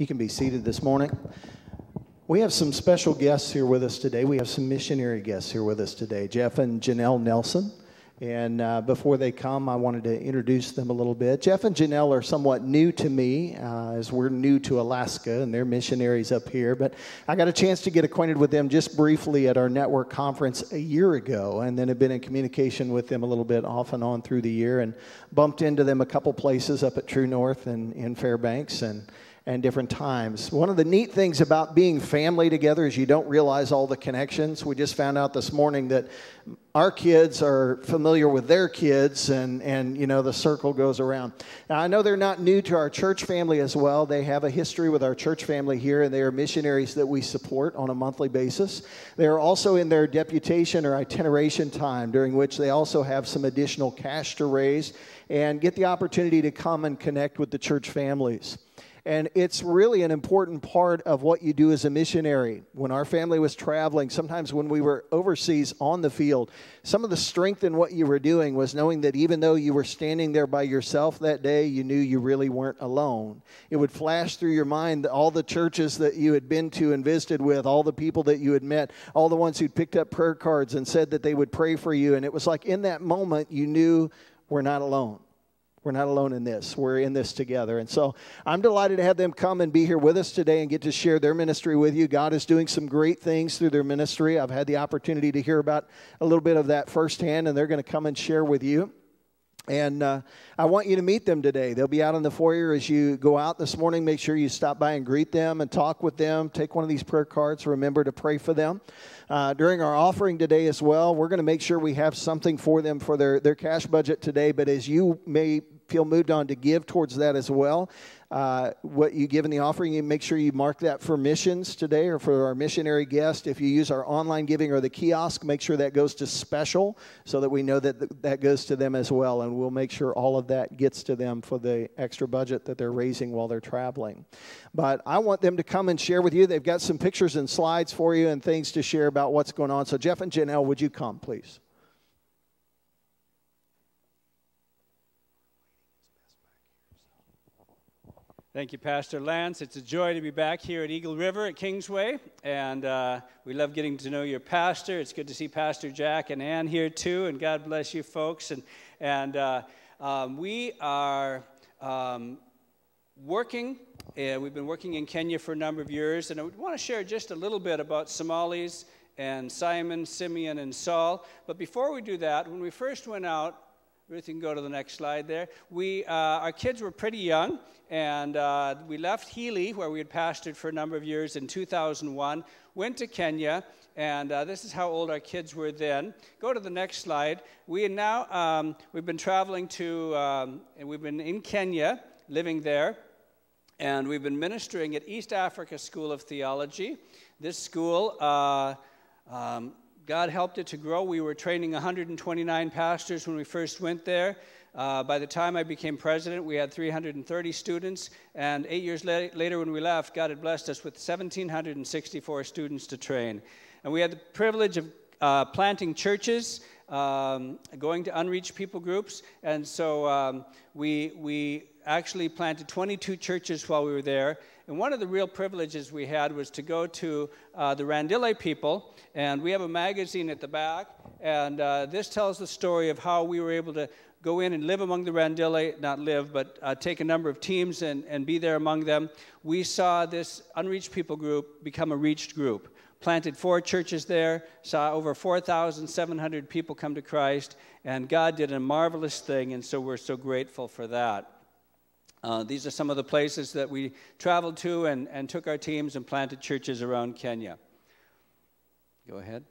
You can be seated this morning. We have some special guests here with us today. We have some missionary guests here with us today Jeff and Janelle Nelson. And uh, before they come, I wanted to introduce them a little bit. Jeff and Janelle are somewhat new to me, uh, as we're new to Alaska, and they're missionaries up here. But I got a chance to get acquainted with them just briefly at our network conference a year ago, and then have been in communication with them a little bit off and on through the year, and bumped into them a couple places up at True North and in Fairbanks, and and different times. One of the neat things about being family together is you don't realize all the connections. We just found out this morning that our kids are familiar with their kids and, and you know the circle goes around now i know they're not new to our church family as well they have a history with our church family here and they are missionaries that we support on a monthly basis they are also in their deputation or itineration time during which they also have some additional cash to raise and get the opportunity to come and connect with the church families and it's really an important part of what you do as a missionary. When our family was traveling, sometimes when we were overseas on the field, some of the strength in what you were doing was knowing that even though you were standing there by yourself that day, you knew you really weren't alone. It would flash through your mind all the churches that you had been to and visited with, all the people that you had met, all the ones who'd picked up prayer cards and said that they would pray for you. And it was like in that moment, you knew we're not alone. We're not alone in this. We're in this together. And so I'm delighted to have them come and be here with us today and get to share their ministry with you. God is doing some great things through their ministry. I've had the opportunity to hear about a little bit of that firsthand, and they're going to come and share with you. And uh, I want you to meet them today. They'll be out in the foyer as you go out this morning. Make sure you stop by and greet them and talk with them. Take one of these prayer cards. Remember to pray for them. Uh, during our offering today as well, we're going to make sure we have something for them for their, their cash budget today. But as you may feel moved on to give towards that as well, uh, what you give in the offering, you make sure you mark that for missions today or for our missionary guest. If you use our online giving or the kiosk, make sure that goes to special so that we know that that goes to them as well. And we'll make sure all of that gets to them for the extra budget that they're raising while they're traveling. But I want them to come and share with you. They've got some pictures and slides for you and things to share about what's going on. So, Jeff and Janelle, would you come, please? Thank you, Pastor Lance. It's a joy to be back here at Eagle River at Kingsway, and uh, we love getting to know your pastor. It's good to see Pastor Jack and Ann here too, and God bless you folks. And and uh, um, we are um, working. Uh, we've been working in Kenya for a number of years, and I want to share just a little bit about Somalis and Simon, Simeon, and Saul. But before we do that, when we first went out You can go to the next slide there. We, uh, our kids were pretty young, and uh, we left Healy, where we had pastored for a number of years, in 2001, went to Kenya, and uh, this is how old our kids were then. Go to the next slide. We now, um, we've been traveling to, um, we've been in Kenya, living there, and we've been ministering at East Africa School of Theology. This school, uh, um, God helped it to grow. We were training 129 pastors when we first went there. Uh, by the time I became president, we had 330 students. And eight years la- later, when we left, God had blessed us with 1,764 students to train. And we had the privilege of uh, planting churches, um, going to unreached people groups. And so um, we, we actually planted 22 churches while we were there. And one of the real privileges we had was to go to uh, the Rendille people, and we have a magazine at the back, and uh, this tells the story of how we were able to go in and live among the Rendille, not live, but uh, take a number of teams and, and be there among them. We saw this unreached people group become a reached group. Planted four churches there, saw over 4,700 people come to Christ, and God did a marvelous thing, and so we're so grateful for that. Uh, these are some of the places that we traveled to and, and took our teams and planted churches around Kenya. Go ahead.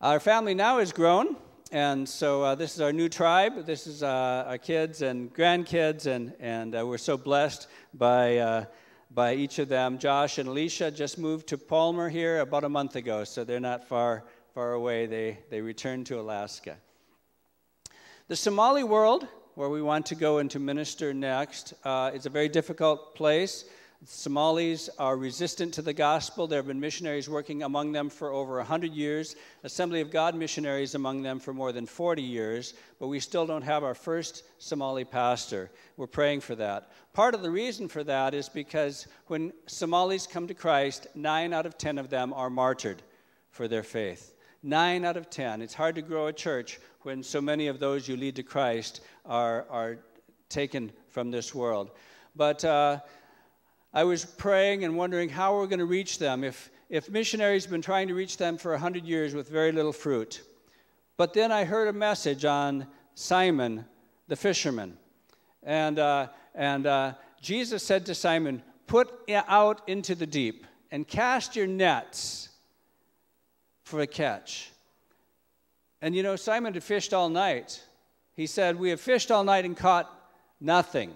Our family now has grown, and so uh, this is our new tribe. This is uh, our kids and grandkids, and, and uh, we're so blessed by, uh, by each of them. Josh and Alicia just moved to Palmer here about a month ago, so they're not far, far away. They, they returned to Alaska. The Somali world where we want to go and to minister next. Uh, it's a very difficult place. Somalis are resistant to the gospel. There have been missionaries working among them for over 100 years, Assembly of God missionaries among them for more than 40 years, but we still don't have our first Somali pastor. We're praying for that. Part of the reason for that is because when Somalis come to Christ, nine out of 10 of them are martyred for their faith. Nine out of 10. It's hard to grow a church when so many of those you lead to Christ are, are taken from this world. But uh, I was praying and wondering how we're going to reach them if, if missionaries have been trying to reach them for 100 years with very little fruit. But then I heard a message on Simon the fisherman. And, uh, and uh, Jesus said to Simon, Put out into the deep and cast your nets for a catch. And you know, Simon had fished all night. He said, We have fished all night and caught nothing.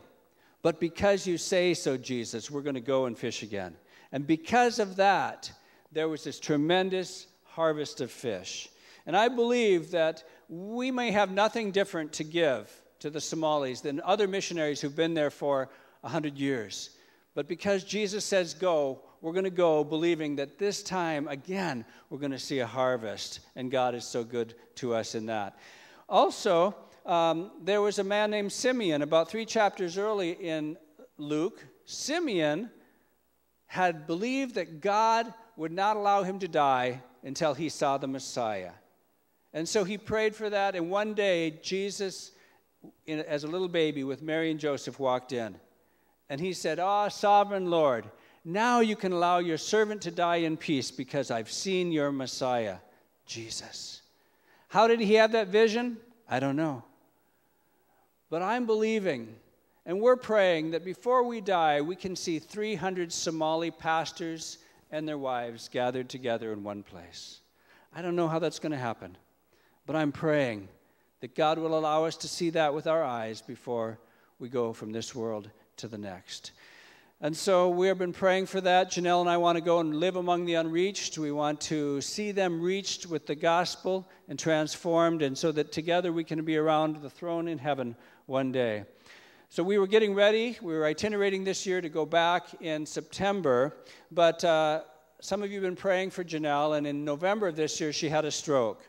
But because you say so, Jesus, we're going to go and fish again. And because of that, there was this tremendous harvest of fish. And I believe that we may have nothing different to give to the Somalis than other missionaries who've been there for 100 years. But because Jesus says go, we're going to go believing that this time, again, we're going to see a harvest. And God is so good to us in that. Also, um, there was a man named Simeon about three chapters early in Luke. Simeon had believed that God would not allow him to die until he saw the Messiah. And so he prayed for that, and one day Jesus, in, as a little baby with Mary and Joseph, walked in. And he said, Ah, oh, sovereign Lord, now you can allow your servant to die in peace because I've seen your Messiah, Jesus. How did he have that vision? I don't know. But I'm believing and we're praying that before we die, we can see 300 Somali pastors and their wives gathered together in one place. I don't know how that's going to happen, but I'm praying that God will allow us to see that with our eyes before we go from this world to the next. And so we have been praying for that. Janelle and I want to go and live among the unreached. We want to see them reached with the gospel and transformed, and so that together we can be around the throne in heaven one day. So we were getting ready. We were itinerating this year to go back in September, but uh, some of you have been praying for Janelle, and in November of this year, she had a stroke.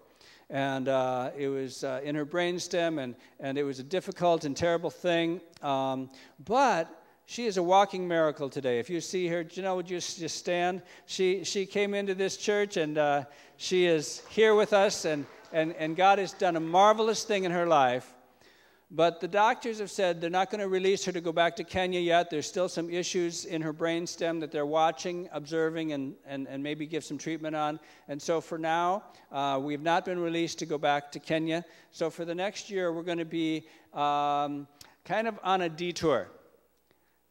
And uh, it was uh, in her brainstem, and, and it was a difficult and terrible thing. Um, but she is a walking miracle today. If you see her, you know, would you just stand? She, she came into this church and uh, she is here with us, and, and, and God has done a marvelous thing in her life. But the doctors have said they're not going to release her to go back to Kenya yet. There's still some issues in her brainstem that they're watching, observing, and, and, and maybe give some treatment on. And so for now, uh, we've not been released to go back to Kenya. So for the next year, we're going to be um, kind of on a detour.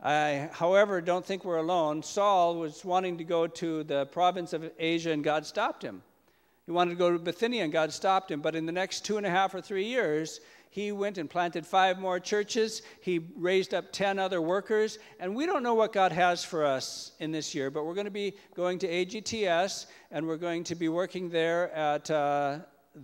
I, however, don't think we're alone. Saul was wanting to go to the province of Asia, and God stopped him. He wanted to go to Bithynia, and God stopped him. But in the next two and a half or three years, he went and planted five more churches. He raised up 10 other workers. And we don't know what God has for us in this year, but we're going to be going to AGTS, and we're going to be working there at uh,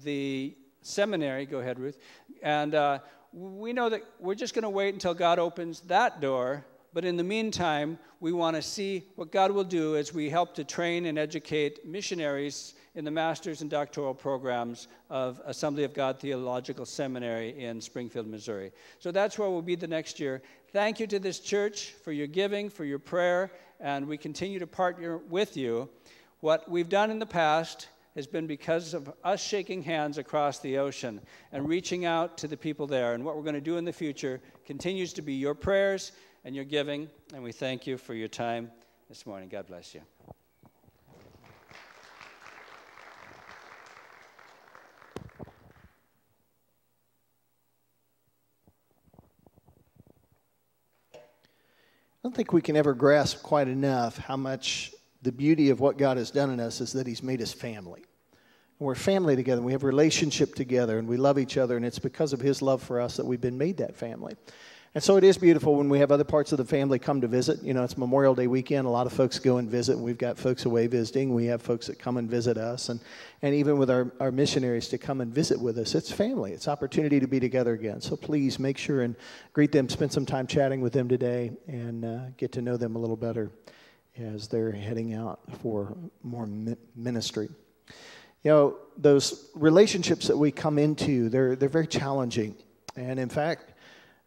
the seminary. Go ahead, Ruth. And uh, we know that we're just going to wait until God opens that door but in the meantime, we want to see what God will do as we help to train and educate missionaries in the master's and doctoral programs of Assembly of God Theological Seminary in Springfield, Missouri. So that's where we'll be the next year. Thank you to this church for your giving, for your prayer, and we continue to partner with you. What we've done in the past has been because of us shaking hands across the ocean and reaching out to the people there. And what we're going to do in the future continues to be your prayers and your giving. And we thank you for your time this morning. God bless you. I don't think we can ever grasp quite enough how much the beauty of what God has done in us is that He's made us family. And we're family together. We have relationship together and we love each other, and it's because of His love for us that we've been made that family. And so it is beautiful when we have other parts of the family come to visit. You know, it's Memorial Day weekend. A lot of folks go and visit, we've got folks away visiting. We have folks that come and visit us. And, and even with our, our missionaries to come and visit with us, it's family. It's opportunity to be together again. So please make sure and greet them, spend some time chatting with them today, and uh, get to know them a little better as they're heading out for more ministry. You know, those relationships that we come into, they're, they're very challenging. And in fact,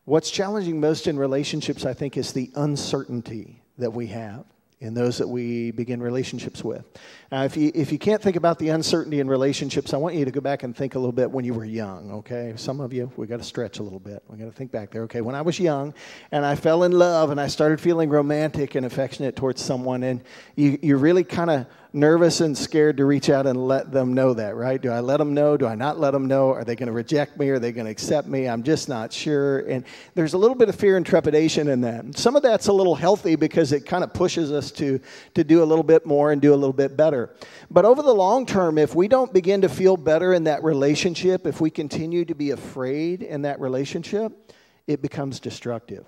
What's challenging most in relationships, I think, is the uncertainty that we have in those that we begin relationships with. Now, if you, if you can't think about the uncertainty in relationships, I want you to go back and think a little bit when you were young, okay? Some of you, we got to stretch a little bit. We got to think back there, okay? When I was young and I fell in love and I started feeling romantic and affectionate towards someone, and you, you really kind of nervous and scared to reach out and let them know that, right? Do I let them know? Do I not let them know? Are they going to reject me? Are they going to accept me? I'm just not sure. And there's a little bit of fear and trepidation in that. Some of that's a little healthy because it kind of pushes us to, to do a little bit more and do a little bit better. But over the long term, if we don't begin to feel better in that relationship, if we continue to be afraid in that relationship, it becomes destructive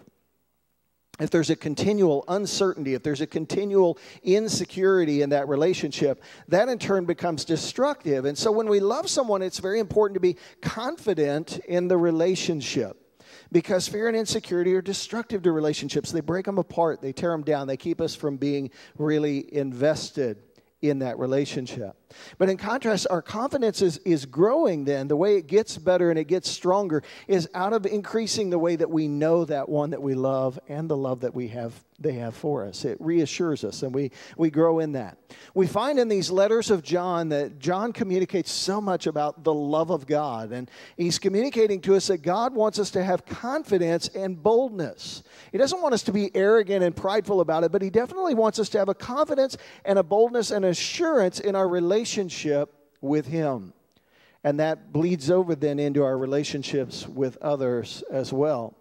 if there's a continual uncertainty, if there's a continual insecurity in that relationship, that in turn becomes destructive. And so when we love someone, it's very important to be confident in the relationship because fear and insecurity are destructive to relationships. They break them apart, they tear them down, they keep us from being really invested in that relationship. But in contrast, our confidence is, is growing then. The way it gets better and it gets stronger is out of increasing the way that we know that one that we love and the love that we have they have for us. It reassures us and we, we grow in that. We find in these letters of John that John communicates so much about the love of God. And he's communicating to us that God wants us to have confidence and boldness. He doesn't want us to be arrogant and prideful about it, but he definitely wants us to have a confidence and a boldness and assurance in our relationship with him. And that bleeds over then into our relationships with others as well.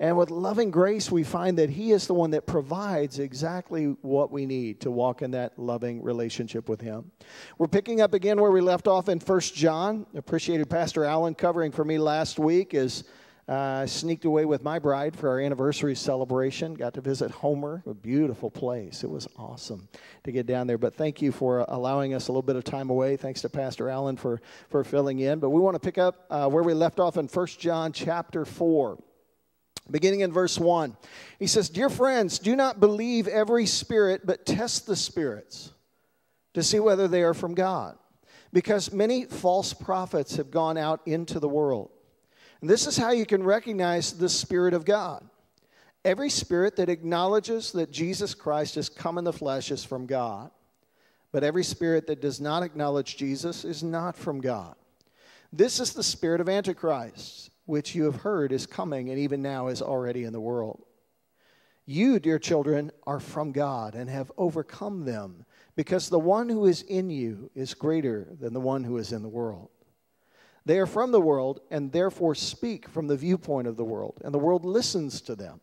And with loving grace, we find that He is the one that provides exactly what we need to walk in that loving relationship with Him. We're picking up again where we left off in First John. Appreciated Pastor Allen covering for me last week as uh, sneaked away with my bride for our anniversary celebration. Got to visit Homer, a beautiful place. It was awesome to get down there. But thank you for allowing us a little bit of time away. Thanks to Pastor Allen for, for filling in. But we want to pick up uh, where we left off in First John chapter 4 beginning in verse 1. He says, Dear friends, do not believe every spirit, but test the spirits to see whether they are from God. Because many false prophets have gone out into the world. And this is how you can recognize the Spirit of God. Every spirit that acknowledges that Jesus Christ has come in the flesh is from God, but every spirit that does not acknowledge Jesus is not from God. This is the spirit of Antichrist which you have heard is coming and even now is already in the world. You, dear children, are from God and have overcome them, because the one who is in you is greater than the one who is in the world. They are from the world and therefore speak from the viewpoint of the world, and the world listens to them.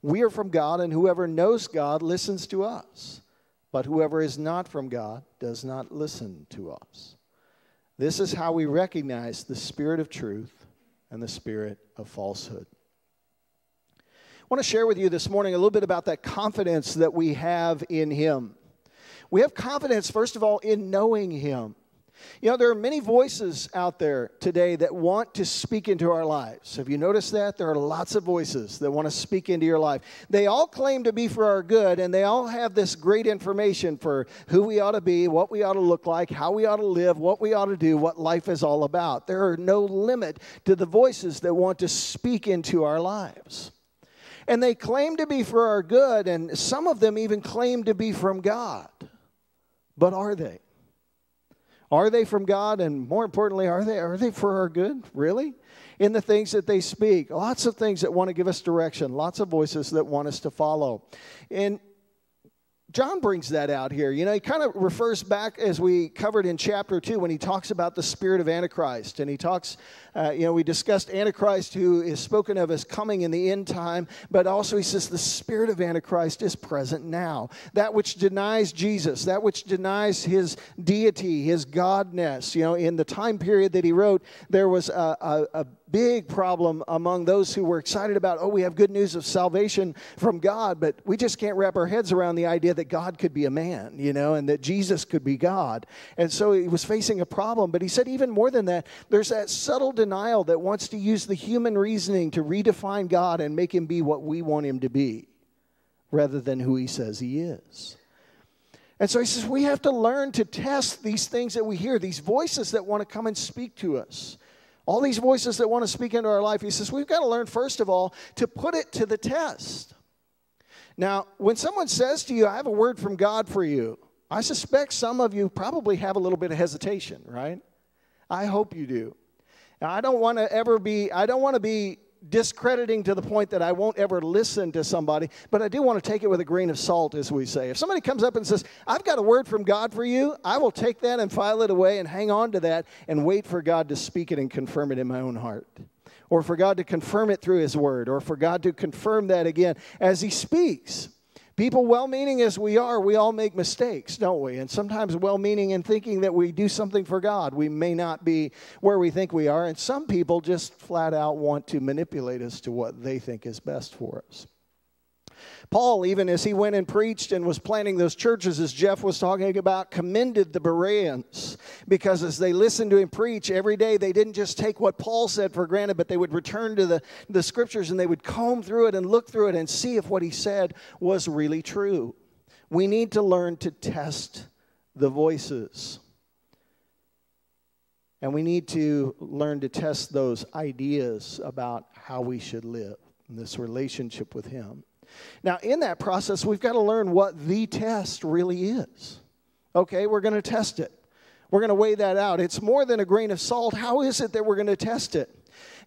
We are from God, and whoever knows God listens to us. But whoever is not from God does not listen to us. This is how we recognize the spirit of truth and the spirit of falsehood. I want to share with you this morning a little bit about that confidence that we have in Him. We have confidence, first of all, in knowing Him. You know, there are many voices out there today that want to speak into our lives. Have you noticed that? There are lots of voices that want to speak into your life. They all claim to be for our good, and they all have this great information for who we ought to be, what we ought to look like, how we ought to live, what we ought to do, what life is all about. There are no limit to the voices that want to speak into our lives. And they claim to be for our good, and some of them even claim to be from God. But are they? Are they from God? And more importantly, are they, are they for our good? Really? In the things that they speak. Lots of things that want to give us direction, lots of voices that want us to follow. And John brings that out here. You know, he kind of refers back as we covered in chapter 2 when he talks about the spirit of Antichrist. And he talks, uh, you know, we discussed Antichrist who is spoken of as coming in the end time, but also he says the spirit of Antichrist is present now. That which denies Jesus, that which denies his deity, his godness. You know, in the time period that he wrote, there was a, a, a big problem among those who were excited about, oh, we have good news of salvation from God, but we just can't wrap our heads around the idea that God could be a man, you know, and that Jesus could be God. And so he was facing a problem. But he said, even more than that, there's that subtle denial that wants to use the human reasoning to redefine God and make him be what we want him to be rather than who he says he is. And so he says, we have to learn to test these things that we hear, these voices that want to come and speak to us. All these voices that want to speak into our life. He says, we've got to learn, first of all, to put it to the test. Now, when someone says to you, I have a word from God for you, I suspect some of you probably have a little bit of hesitation, right? I hope you do. Now, I don't want to ever be, I don't want to be discrediting to the point that I won't ever listen to somebody, but I do want to take it with a grain of salt, as we say. If somebody comes up and says, I've got a word from God for you, I will take that and file it away and hang on to that and wait for God to speak it and confirm it in my own heart. Or for God to confirm it through His word, or for God to confirm that again as He speaks. People, well meaning as we are, we all make mistakes, don't we? And sometimes, well meaning in thinking that we do something for God, we may not be where we think we are. And some people just flat out want to manipulate us to what they think is best for us. Paul, even as he went and preached and was planting those churches, as Jeff was talking about, commended the Bereans because as they listened to him preach every day, they didn't just take what Paul said for granted, but they would return to the, the scriptures and they would comb through it and look through it and see if what he said was really true. We need to learn to test the voices. And we need to learn to test those ideas about how we should live in this relationship with Him. Now, in that process, we've got to learn what the test really is. Okay, we're going to test it. We're going to weigh that out. It's more than a grain of salt. How is it that we're going to test it?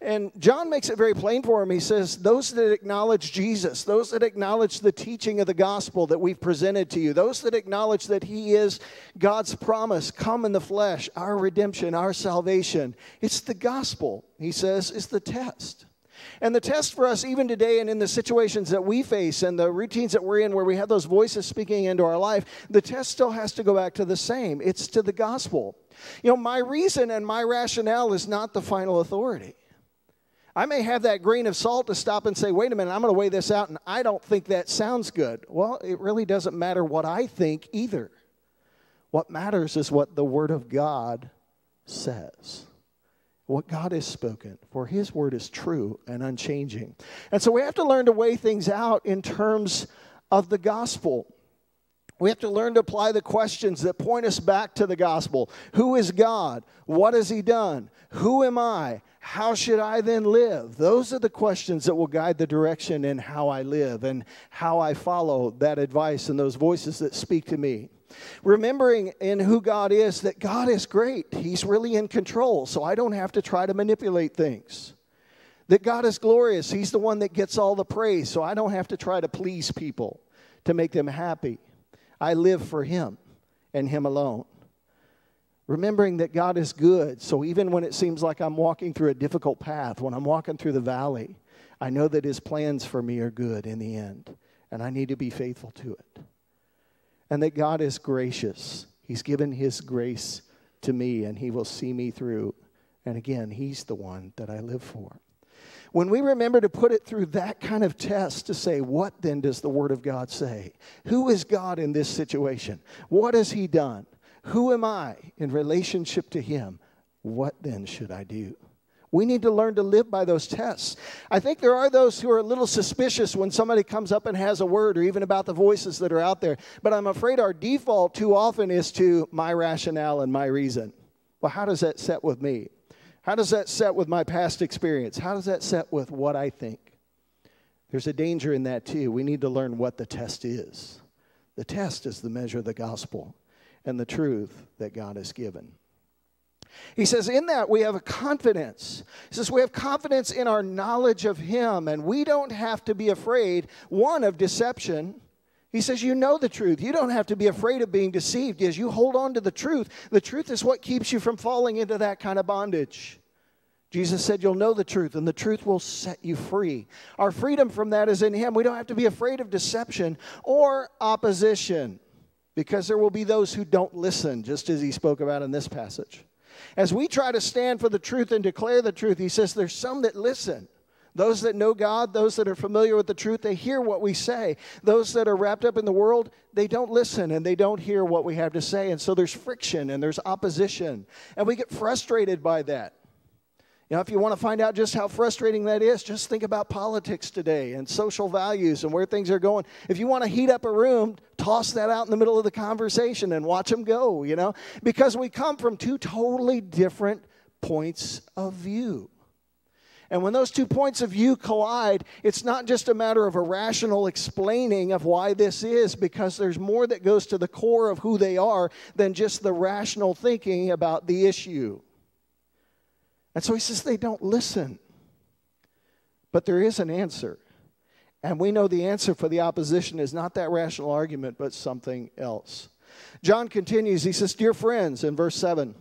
And John makes it very plain for him. He says, Those that acknowledge Jesus, those that acknowledge the teaching of the gospel that we've presented to you, those that acknowledge that He is God's promise, come in the flesh, our redemption, our salvation, it's the gospel, he says, is the test. And the test for us, even today, and in the situations that we face and the routines that we're in where we have those voices speaking into our life, the test still has to go back to the same it's to the gospel. You know, my reason and my rationale is not the final authority. I may have that grain of salt to stop and say, wait a minute, I'm going to weigh this out, and I don't think that sounds good. Well, it really doesn't matter what I think either. What matters is what the Word of God says what God has spoken, for His word is true and unchanging. And so we have to learn to weigh things out in terms of the gospel. We have to learn to apply the questions that point us back to the gospel. Who is God? What has He done? Who am I? How should I then live? Those are the questions that will guide the direction in how I live and how I follow that advice and those voices that speak to me. Remembering in who God is that God is great. He's really in control, so I don't have to try to manipulate things. That God is glorious. He's the one that gets all the praise, so I don't have to try to please people to make them happy. I live for Him and Him alone. Remembering that God is good, so even when it seems like I'm walking through a difficult path, when I'm walking through the valley, I know that His plans for me are good in the end, and I need to be faithful to it and that God is gracious. He's given His grace to me, and He will see me through. And again, He's the one that I live for. When we remember to put it through that kind of test to say, what then does the Word of God say? Who is God in this situation? What has He done? Who am I in relationship to Him? What then should I do? We need to learn to live by those tests. I think there are those who are a little suspicious when somebody comes up and has a word or even about the voices that are out there. But I'm afraid our default too often is to my rationale and my reason. Well, how does that set with me? How does that set with my past experience? How does that set with what I think? There's a danger in that too. We need to learn what the test is. The test is the measure of the gospel and the truth that God has given. He says, in that we have a confidence. He says, we have confidence in our knowledge of Him, and we don't have to be afraid, one, of deception. He says, You know the truth. You don't have to be afraid of being deceived. As you hold on to the truth, the truth is what keeps you from falling into that kind of bondage. Jesus said, You'll know the truth, and the truth will set you free. Our freedom from that is in Him. We don't have to be afraid of deception or opposition because there will be those who don't listen, just as He spoke about in this passage. As we try to stand for the truth and declare the truth, he says there's some that listen. Those that know God, those that are familiar with the truth, they hear what we say. Those that are wrapped up in the world, they don't listen and they don't hear what we have to say. And so there's friction and there's opposition. And we get frustrated by that. You know, if you want to find out just how frustrating that is, just think about politics today and social values and where things are going. If you want to heat up a room, toss that out in the middle of the conversation and watch them go, you know, because we come from two totally different points of view. And when those two points of view collide, it's not just a matter of a rational explaining of why this is, because there's more that goes to the core of who they are than just the rational thinking about the issue. And so he says they don't listen. But there is an answer. And we know the answer for the opposition is not that rational argument, but something else. John continues, he says, Dear friends, in verse 7,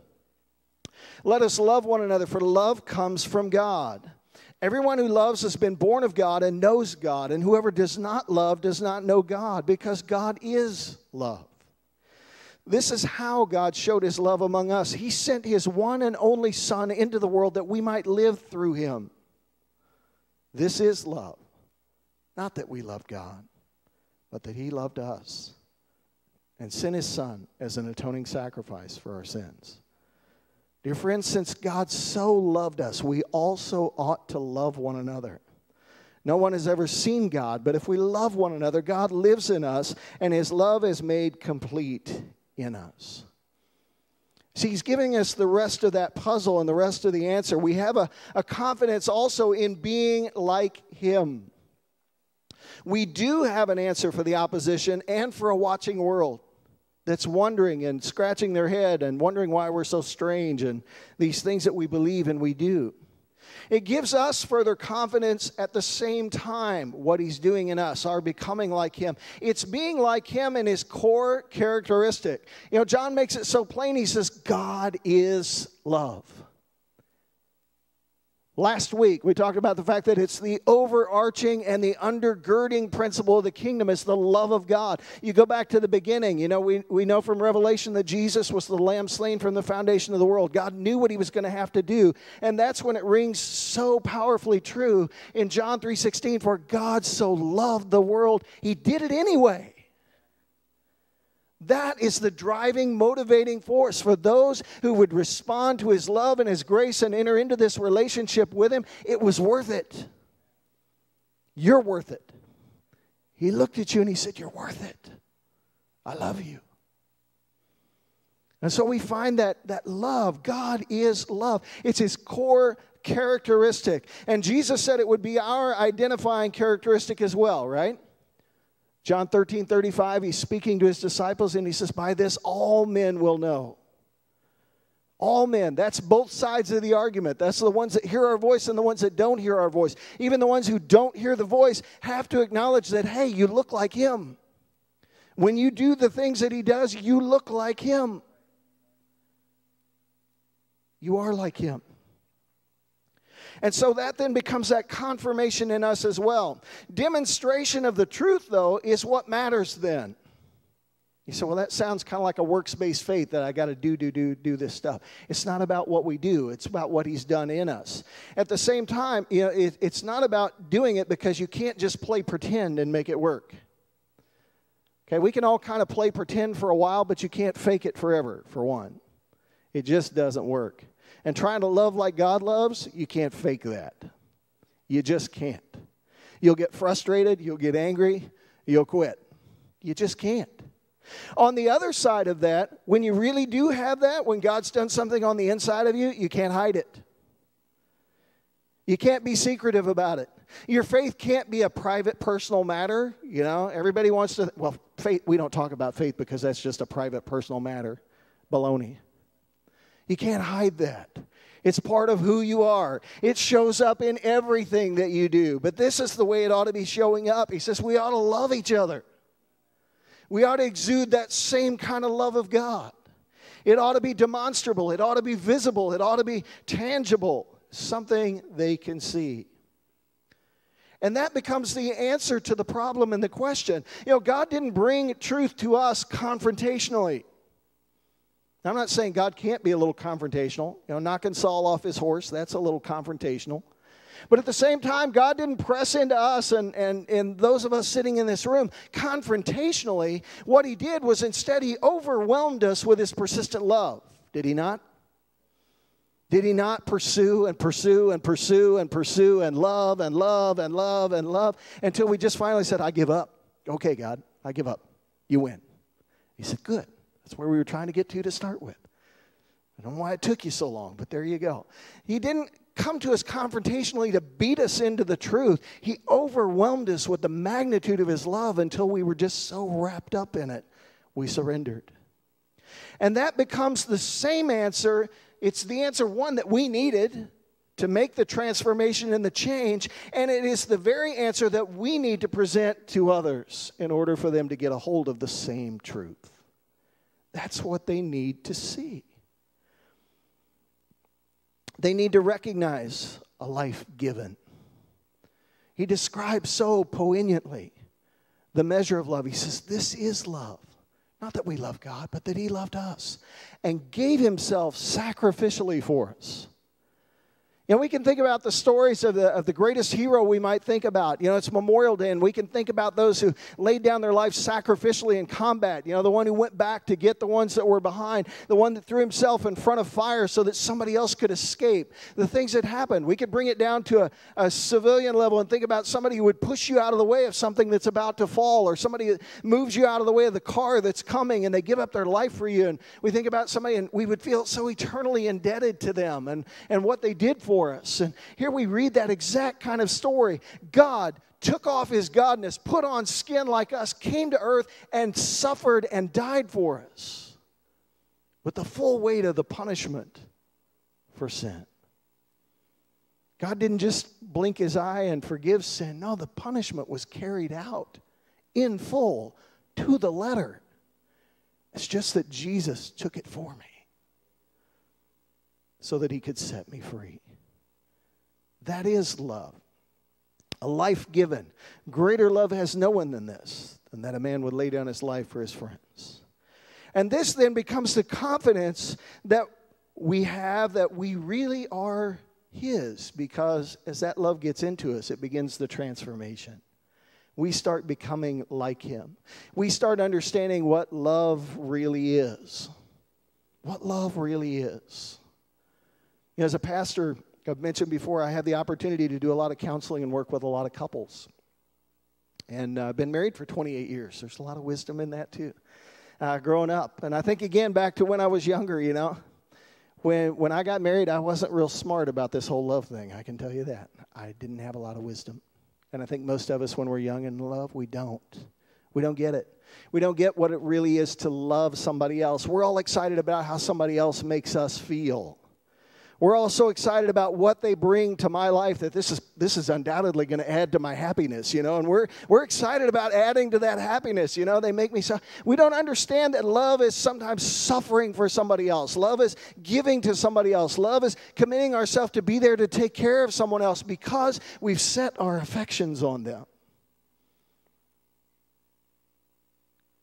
let us love one another, for love comes from God. Everyone who loves has been born of God and knows God, and whoever does not love does not know God, because God is love. This is how God showed his love among us. He sent his one and only Son into the world that we might live through him. This is love. Not that we loved God, but that he loved us and sent his Son as an atoning sacrifice for our sins. Dear friends, since God so loved us, we also ought to love one another. No one has ever seen God, but if we love one another, God lives in us, and his love is made complete in us. See, he's giving us the rest of that puzzle and the rest of the answer. We have a, a confidence also in being like him. We do have an answer for the opposition and for a watching world that's wondering and scratching their head and wondering why we're so strange and these things that we believe and we do. It gives us further confidence at the same time what he's doing in us, our becoming like him. It's being like him in his core characteristic. You know, John makes it so plain. He says, God is love. Last week, we talked about the fact that it's the overarching and the undergirding principle of the kingdom is the love of God. You go back to the beginning, you know, we, we know from Revelation that Jesus was the lamb slain from the foundation of the world. God knew what he was going to have to do. And that's when it rings so powerfully true in John 3:16, for God so loved the world, he did it anyway. That is the driving, motivating force for those who would respond to his love and his grace and enter into this relationship with him. It was worth it. You're worth it. He looked at you and he said, You're worth it. I love you. And so we find that, that love, God is love. It's his core characteristic. And Jesus said it would be our identifying characteristic as well, right? John 13, 35, he's speaking to his disciples and he says, By this all men will know. All men. That's both sides of the argument. That's the ones that hear our voice and the ones that don't hear our voice. Even the ones who don't hear the voice have to acknowledge that, hey, you look like him. When you do the things that he does, you look like him. You are like him. And so that then becomes that confirmation in us as well. Demonstration of the truth, though, is what matters then. You say, well, that sounds kind of like a works based faith that I got to do, do, do, do this stuff. It's not about what we do, it's about what He's done in us. At the same time, you know, it, it's not about doing it because you can't just play pretend and make it work. Okay, we can all kind of play pretend for a while, but you can't fake it forever, for one. It just doesn't work and trying to love like God loves, you can't fake that. You just can't. You'll get frustrated, you'll get angry, you'll quit. You just can't. On the other side of that, when you really do have that, when God's done something on the inside of you, you can't hide it. You can't be secretive about it. Your faith can't be a private, personal matter. You know, everybody wants to, well, faith, we don't talk about faith because that's just a private, personal matter. Baloney. You can't hide that. It's part of who you are. It shows up in everything that you do. But this is the way it ought to be showing up. He says we ought to love each other. We ought to exude that same kind of love of God. It ought to be demonstrable. It ought to be visible. It ought to be tangible, something they can see. And that becomes the answer to the problem and the question. You know, God didn't bring truth to us confrontationally. I'm not saying God can't be a little confrontational. You know, knocking Saul off his horse, that's a little confrontational. But at the same time, God didn't press into us and, and, and those of us sitting in this room confrontationally. What He did was instead He overwhelmed us with His persistent love. Did He not? Did He not pursue and pursue and pursue and pursue and love and love and love and love until we just finally said, I give up. Okay, God, I give up. You win. He said, Good. That's where we were trying to get to to start with. I don't know why it took you so long, but there you go. He didn't come to us confrontationally to beat us into the truth. He overwhelmed us with the magnitude of his love until we were just so wrapped up in it, we surrendered. And that becomes the same answer. It's the answer one that we needed to make the transformation and the change. And it is the very answer that we need to present to others in order for them to get a hold of the same truth. That's what they need to see. They need to recognize a life given. He describes so poignantly the measure of love. He says, This is love. Not that we love God, but that He loved us and gave Himself sacrificially for us. You know, we can think about the stories of the, of the greatest hero we might think about. You know, it's Memorial Day, and we can think about those who laid down their life sacrificially in combat. You know, the one who went back to get the ones that were behind, the one that threw himself in front of fire so that somebody else could escape. The things that happened. We could bring it down to a, a civilian level and think about somebody who would push you out of the way of something that's about to fall, or somebody that moves you out of the way of the car that's coming and they give up their life for you. And we think about somebody, and we would feel so eternally indebted to them and, and what they did for for us. And here we read that exact kind of story. God took off his godness, put on skin like us, came to earth, and suffered and died for us with the full weight of the punishment for sin. God didn't just blink his eye and forgive sin. No, the punishment was carried out in full to the letter. It's just that Jesus took it for me so that he could set me free. That is love. A life given. Greater love has no one than this, than that a man would lay down his life for his friends. And this then becomes the confidence that we have that we really are his, because as that love gets into us, it begins the transformation. We start becoming like him. We start understanding what love really is. What love really is. You know, as a pastor, I've mentioned before, I have the opportunity to do a lot of counseling and work with a lot of couples. And I've uh, been married for 28 years. There's a lot of wisdom in that, too, uh, growing up. And I think, again, back to when I was younger, you know, when, when I got married, I wasn't real smart about this whole love thing. I can tell you that. I didn't have a lot of wisdom. And I think most of us, when we're young in love, we don't. We don't get it. We don't get what it really is to love somebody else. We're all excited about how somebody else makes us feel. We're all so excited about what they bring to my life that this is this is undoubtedly going to add to my happiness, you know. And we're we're excited about adding to that happiness, you know. They make me so we don't understand that love is sometimes suffering for somebody else. Love is giving to somebody else. Love is committing ourselves to be there to take care of someone else because we've set our affections on them.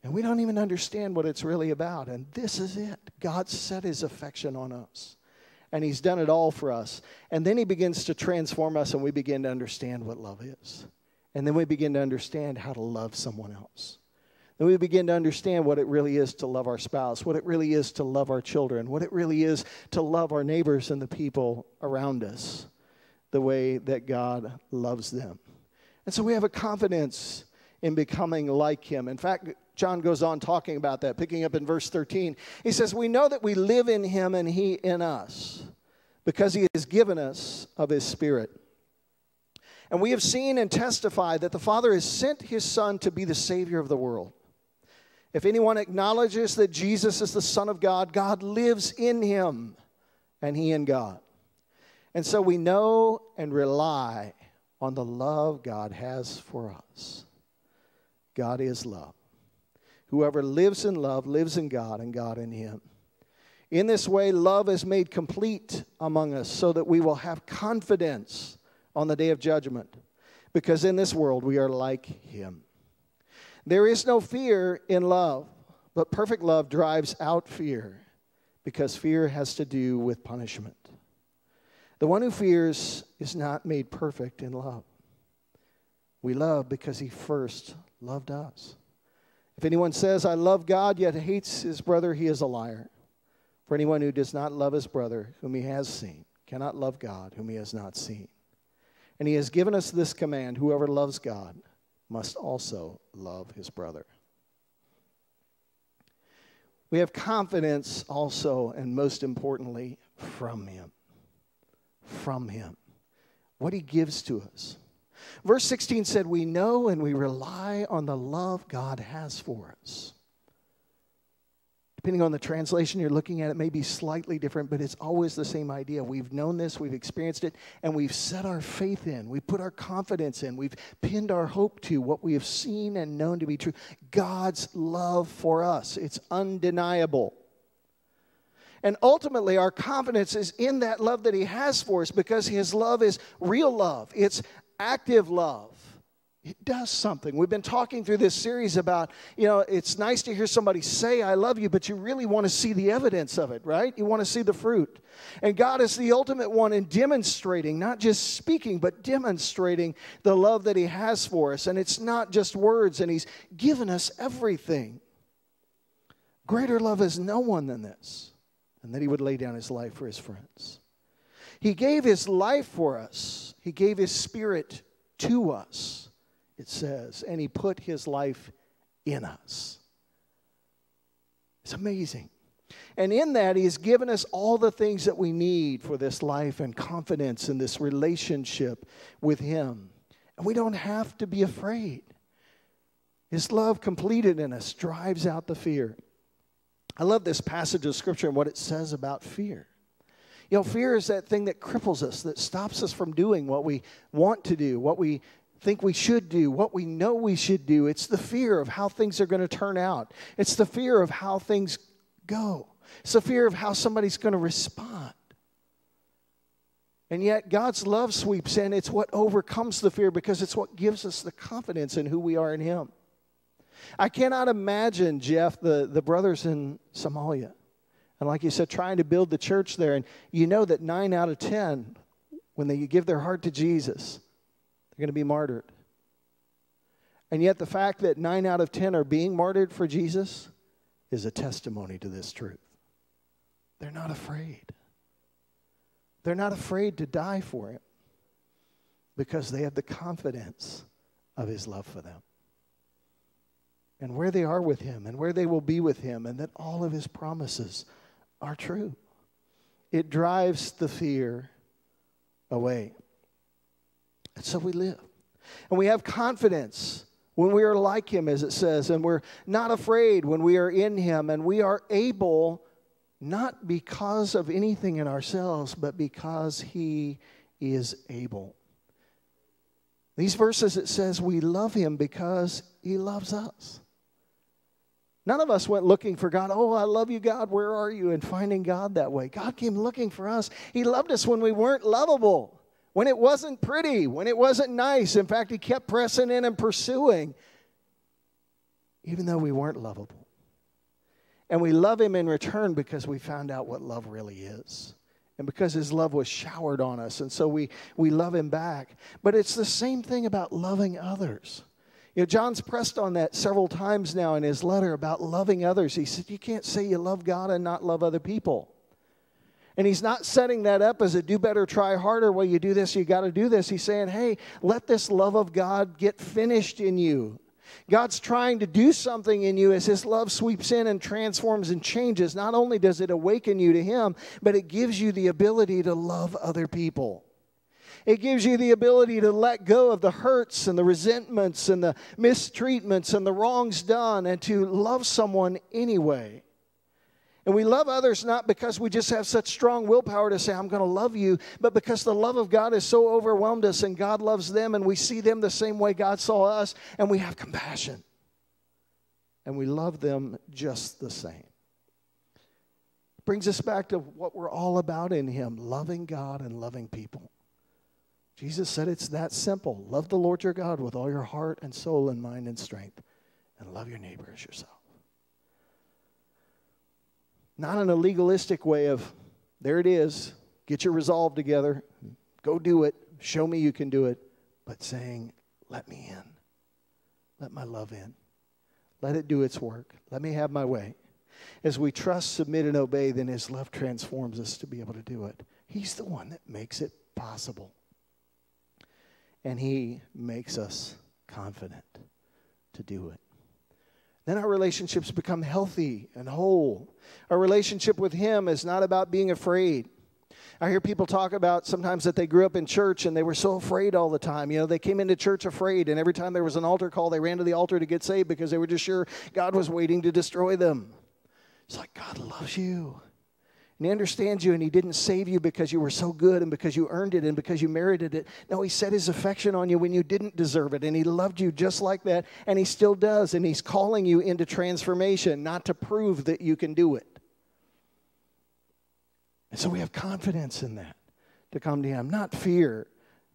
And we don't even understand what it's really about. And this is it. God set his affection on us and He's done it all for us. And then He begins to transform us, and we begin to understand what love is. And then we begin to understand how to love someone else. Then we begin to understand what it really is to love our spouse, what it really is to love our children, what it really is to love our neighbors and the people around us the way that God loves them. And so we have a confidence in becoming like Him. In fact, John goes on talking about that, picking up in verse 13. He says, We know that we live in him and he in us because he has given us of his Spirit. And we have seen and testified that the Father has sent his Son to be the Savior of the world. If anyone acknowledges that Jesus is the Son of God, God lives in him and he in God. And so we know and rely on the love God has for us. God is love. Whoever lives in love lives in God and God in him. In this way, love is made complete among us so that we will have confidence on the day of judgment, because in this world we are like him. There is no fear in love, but perfect love drives out fear, because fear has to do with punishment. The one who fears is not made perfect in love. We love because he first loved us. If anyone says, I love God, yet hates his brother, he is a liar. For anyone who does not love his brother, whom he has seen, cannot love God, whom he has not seen. And he has given us this command whoever loves God must also love his brother. We have confidence also, and most importantly, from him. From him. What he gives to us. Verse 16 said, We know and we rely on the love God has for us. Depending on the translation you're looking at, it may be slightly different, but it's always the same idea. We've known this, we've experienced it, and we've set our faith in. We've put our confidence in. We've pinned our hope to what we have seen and known to be true God's love for us. It's undeniable. And ultimately, our confidence is in that love that He has for us because His love is real love. It's active love. It does something. We've been talking through this series about, you know, it's nice to hear somebody say, I love you, but you really want to see the evidence of it, right? You want to see the fruit. And God is the ultimate one in demonstrating, not just speaking, but demonstrating the love that He has for us. And it's not just words, and He's given us everything. Greater love is no one than this, and that He would lay down His life for His friends. He gave His life for us, He gave His Spirit to us, it says, and He put His life in us. It's amazing. And in that, He has given us all the things that we need for this life and confidence in this relationship with Him. And we don't have to be afraid. His love completed in us drives out the fear. I love this passage of Scripture and what it says about fear. You know, fear is that thing that cripples us, that stops us from doing what we want to do, what we think we should do, what we know we should do. It's the fear of how things are going to turn out, it's the fear of how things go, it's the fear of how somebody's going to respond. And yet, God's love sweeps in. It's what overcomes the fear because it's what gives us the confidence in who we are in Him. I cannot imagine, Jeff, the, the brothers in Somalia and like you said, trying to build the church there. And you know that nine out of 10, when they give their heart to Jesus, they're going to be martyred. And yet, the fact that nine out of 10 are being martyred for Jesus is a testimony to this truth. They're not afraid. They're not afraid to die for Him because they have the confidence of His love for them and where they are with Him and where they will be with Him, and that all of His promises are true. It drives the fear away. And so we live. And we have confidence when we are like Him, as it says, and we're not afraid when we are in Him, and we are able, not because of anything in ourselves, but because He is able. These verses, it says we love Him because He loves us. None of us went looking for God. Oh, I love you, God. Where are you? And finding God that way. God came looking for us. He loved us when we weren't lovable, when it wasn't pretty, when it wasn't nice. In fact, He kept pressing in and pursuing, even though we weren't lovable. And we love Him in return because we found out what love really is. And because His love was showered on us. And so we, we love Him back. But it's the same thing about loving others. You know, John's pressed on that several times now in his letter about loving others. He said, You can't say you love God and not love other people. And he's not setting that up as a do better, try harder. Well, you do this, you got to do this. He's saying, Hey, let this love of God get finished in you. God's trying to do something in you as His love sweeps in and transforms and changes. Not only does it awaken you to Him, but it gives you the ability to love other people. It gives you the ability to let go of the hurts and the resentments and the mistreatments and the wrongs done and to love someone anyway. And we love others not because we just have such strong willpower to say, I'm going to love you, but because the love of God has so overwhelmed us and God loves them and we see them the same way God saw us and we have compassion. And we love them just the same. Brings us back to what we're all about in Him loving God and loving people. Jesus said it's that simple. Love the Lord your God with all your heart and soul and mind and strength, and love your neighbor as yourself. Not in a legalistic way of, there it is, get your resolve together, go do it, show me you can do it, but saying, let me in. Let my love in. Let it do its work. Let me have my way. As we trust, submit, and obey, then His love transforms us to be able to do it. He's the one that makes it possible. And He makes us confident to do it. Then our relationships become healthy and whole. Our relationship with Him is not about being afraid. I hear people talk about sometimes that they grew up in church and they were so afraid all the time. You know, they came into church afraid, and every time there was an altar call, they ran to the altar to get saved because they were just sure God was waiting to destroy them. It's like God loves you. And he understands you, and he didn't save you because you were so good and because you earned it and because you merited it. No, he set his affection on you when you didn't deserve it, and he loved you just like that, and he still does. And he's calling you into transformation, not to prove that you can do it. And so we have confidence in that to come to him, not fear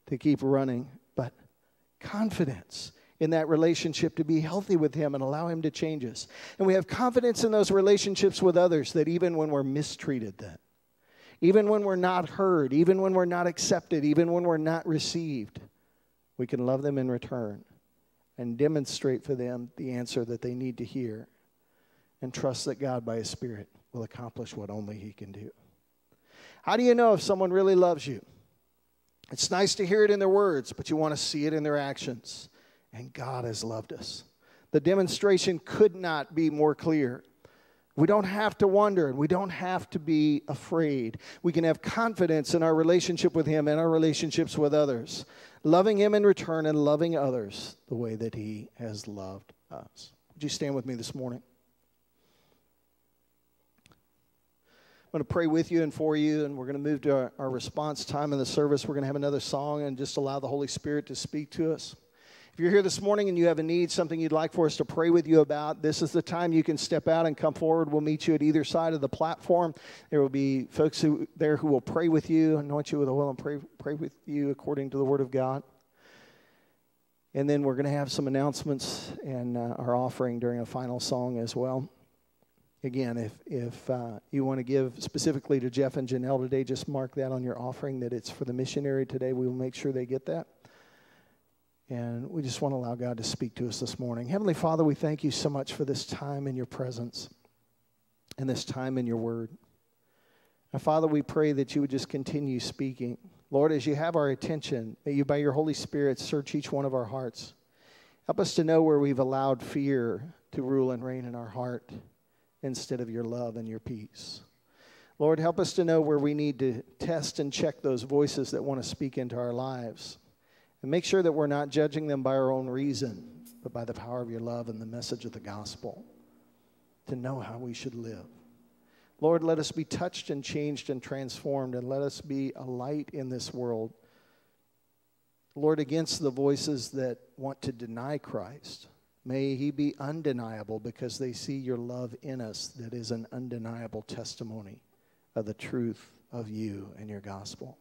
to keep running, but confidence in that relationship to be healthy with Him and allow Him to change us. And we have confidence in those relationships with others that even when we're mistreated, then, even when we're not heard, even when we're not accepted, even when we're not received, we can love them in return and demonstrate for them the answer that they need to hear and trust that God, by His Spirit, will accomplish what only He can do. How do you know if someone really loves you? It's nice to hear it in their words, but you want to see it in their actions and God has loved us. The demonstration could not be more clear. We don't have to wonder and we don't have to be afraid. We can have confidence in our relationship with Him and our relationships with others, loving Him in return and loving others the way that He has loved us. Would you stand with me this morning? I'm going to pray with you and for you, and we're going to move to our, our response time in the service. We're going to have another song and just allow the Holy Spirit to speak to us. If you're here this morning and you have a need, something you'd like for us to pray with you about, this is the time you can step out and come forward. We'll meet you at either side of the platform. There will be folks who, there who will pray with you, anoint you with oil, and pray, pray with you according to the Word of God. And then we're going to have some announcements and uh, our offering during a final song as well. Again, if, if uh, you want to give specifically to Jeff and Janelle today, just mark that on your offering that it's for the missionary today. We will make sure they get that. And we just want to allow God to speak to us this morning. Heavenly Father, we thank you so much for this time in your presence and this time in your word. And Father, we pray that you would just continue speaking. Lord, as you have our attention, may you, by your Holy Spirit, search each one of our hearts. Help us to know where we've allowed fear to rule and reign in our heart instead of your love and your peace. Lord, help us to know where we need to test and check those voices that want to speak into our lives. And make sure that we're not judging them by our own reason, but by the power of your love and the message of the gospel to know how we should live. Lord, let us be touched and changed and transformed, and let us be a light in this world. Lord, against the voices that want to deny Christ, may he be undeniable because they see your love in us that is an undeniable testimony of the truth of you and your gospel.